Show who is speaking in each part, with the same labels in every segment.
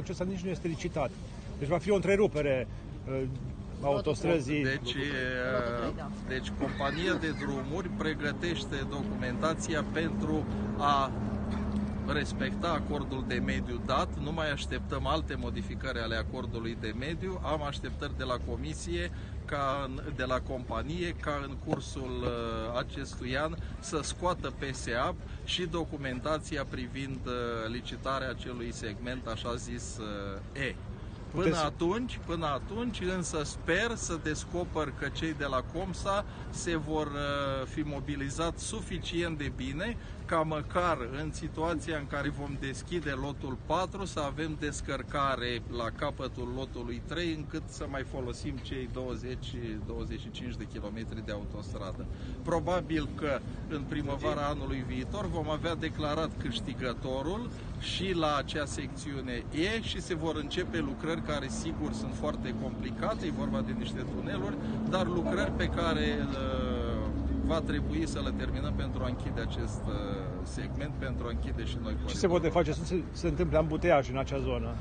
Speaker 1: acesta nici nu este licitat. Deci va fi o întrerupere uh, a autostrăzii.
Speaker 2: Deci, e, deci compania de drumuri pregătește documentația pentru a respecta acordul de mediu dat, nu mai așteptăm alte modificări ale acordului de mediu, am așteptări de la comisie, ca în, de la companie, ca în cursul uh, acestui an să scoată PSA și documentația privind uh, licitarea acelui segment, așa zis uh, E. Până atunci, până atunci, însă sper să descoper că cei de la Comsa se vor uh, fi mobilizat suficient de bine ca măcar în situația în care vom deschide lotul 4 să avem descărcare la capătul lotului 3 încât să mai folosim cei 20-25 de kilometri de autostradă. Probabil că în primăvara anului viitor vom avea declarat câștigătorul și la acea secțiune E și se vor începe lucrări care sigur sunt foarte complicate, e vorba de niște tuneluri, dar lucrări pe care uh, va trebui să le terminăm pentru a închide acest uh, segment, pentru a închide și noi.
Speaker 1: Ce se poate face să se, se întâmple ambuteaj în acea zonă?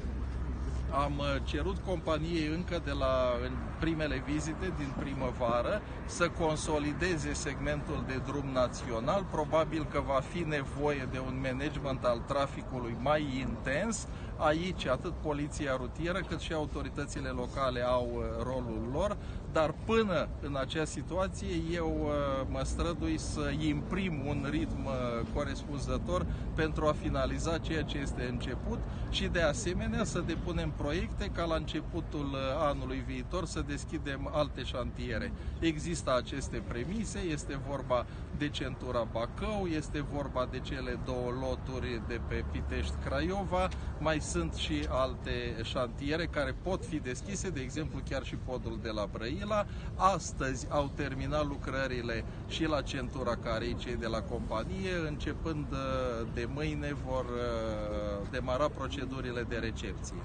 Speaker 2: Am uh, cerut companiei încă de la în primele vizite din primăvară să consolideze segmentul de drum național. Probabil că va fi nevoie de un management al traficului mai intens. Aici atât poliția rutieră cât și autoritățile locale au uh, rolul lor, dar până în acea situație eu uh, mă strădui să imprim un ritm corespunzător pentru a finaliza ceea ce este început și de asemenea să depunem proiecte ca la începutul uh, anului viitor să deschidem alte șantiere. Există aceste premise, este vorba de centura Bacău, este vorba de cele două loturi de pe Pitești Craiova, mai sunt și alte șantiere care pot fi deschise, de exemplu chiar și podul de la Brăila. Astăzi au terminat lucrările și la centura care cei de la companie, începând uh, de mâine vor uh, demara procedurile de recepție.